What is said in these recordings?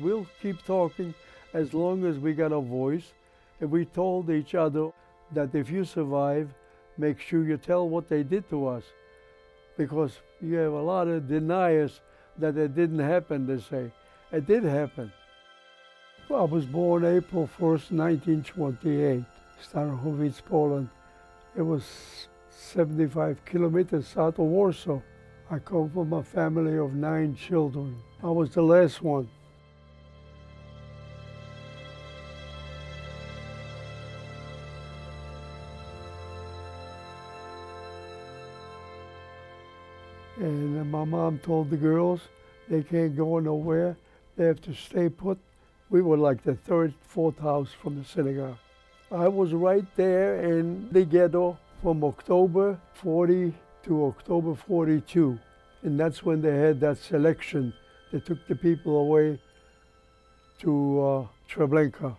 we'll keep talking as long as we got a voice. And we told each other that if you survive, make sure you tell what they did to us. Because you have a lot of deniers that it didn't happen, they say. It did happen. I was born April 1st, 1928, Starachowice, Poland. It was 75 kilometers south of Warsaw. I come from a family of nine children. I was the last one. And my mom told the girls they can't go nowhere. They have to stay put. We were like the third, fourth house from the synagogue. I was right there in the ghetto from October 40 to October 42. And that's when they had that selection. They took the people away to uh, Treblinka.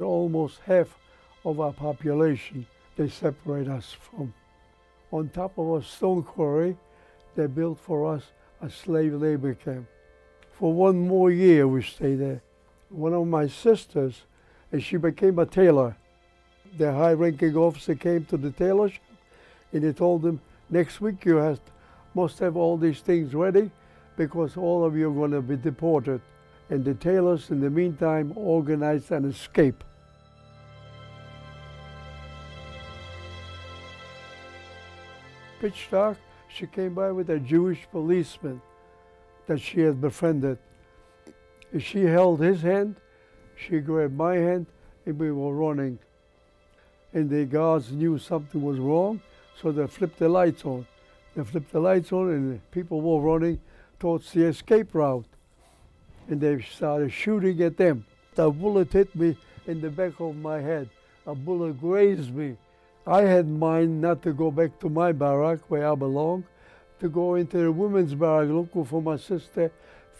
Almost half of our population they separate us from. On top of a stone quarry, they built for us a slave labor camp. For one more year we stayed there. One of my sisters, and she became a tailor. The high-ranking officer came to the tailor shop and he told them, next week you must have all these things ready because all of you are going to be deported. And the tailors, in the meantime, organized an escape. Pitch dark, she came by with a Jewish policeman that she had befriended. She held his hand, she grabbed my hand, and we were running. And the guards knew something was wrong, so they flipped the lights on. They flipped the lights on, and people were running towards the escape route. And they started shooting at them. A bullet hit me in the back of my head. A bullet grazed me. I had mind not to go back to my barrack where I belong, to go into the women's barrack looking for my sister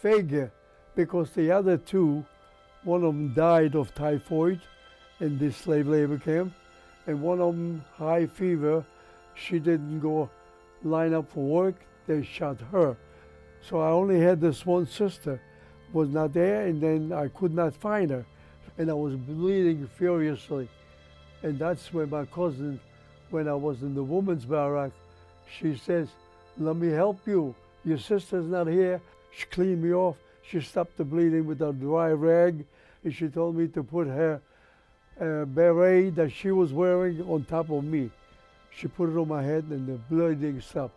Fege, because the other two, one of them died of typhoid in this slave labor camp, and one of them high fever. She didn't go line up for work. They shot her. So I only had this one sister, was not there, and then I could not find her, and I was bleeding furiously. And that's when my cousin, when I was in the woman's barrack, she says, let me help you. Your sister's not here. She cleaned me off. She stopped the bleeding with a dry rag, and she told me to put her uh, beret that she was wearing on top of me. She put it on my head, and the bleeding stopped.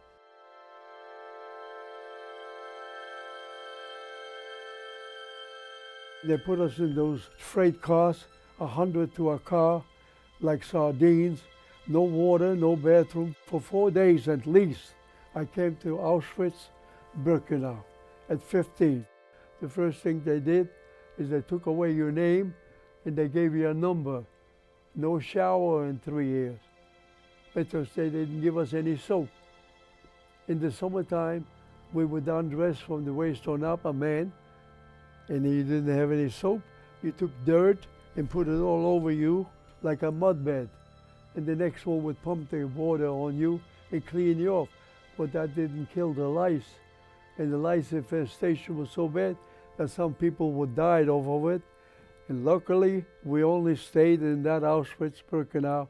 They put us in those freight cars, a hundred to a car, like sardines, no water, no bathroom. For four days at least, I came to Auschwitz, Birkenau at 15. The first thing they did is they took away your name and they gave you a number. No shower in three years because they didn't give us any soap. In the summertime, we would undress from the waist on up, a man, and he didn't have any soap. You took dirt and put it all over you like a mud bed. And the next one would pump the water on you and clean you off. But that didn't kill the lice. And the lice infestation was so bad that some people would die of it. And luckily, we only stayed in that Auschwitz-Birkenau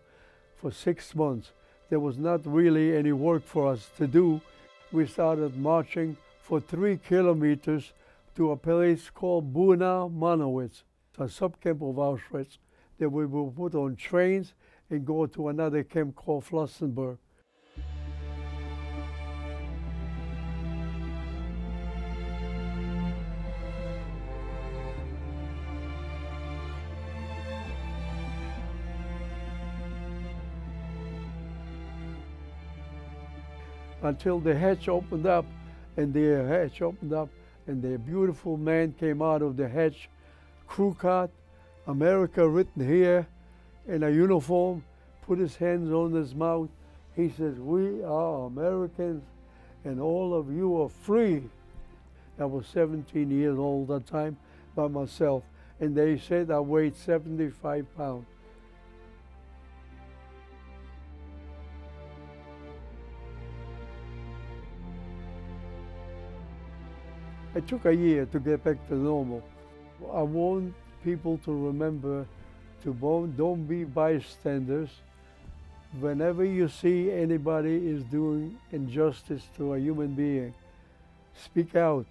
for six months. There was not really any work for us to do. We started marching for three kilometers to a place called Buna Monowitz, a subcamp of Auschwitz. Then we were put on trains and go to another camp called Flossenburg. Until the hatch opened up, and the hatch opened up, and the beautiful man came out of the hatch, crew cut, America written here in a uniform, put his hands on his mouth. He says, we are Americans and all of you are free. I was 17 years old at that time by myself. And they said I weighed 75 pounds. It took a year to get back to normal. I want people to remember to don't be bystanders. Whenever you see anybody is doing injustice to a human being, speak out.